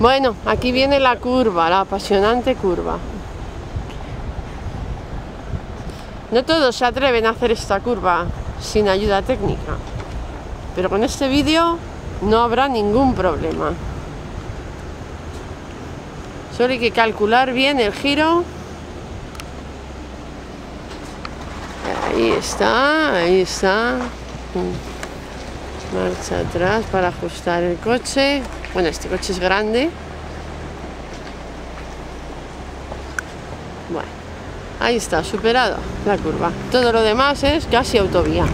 Bueno, aquí viene la curva, la apasionante curva. No todos se atreven a hacer esta curva sin ayuda técnica, pero con este vídeo no habrá ningún problema. Solo hay que calcular bien el giro. Ahí está, ahí está. Marcha atrás para ajustar el coche. Bueno, este coche es grande. Bueno, ahí está, superado la curva. Todo lo demás es casi autovía.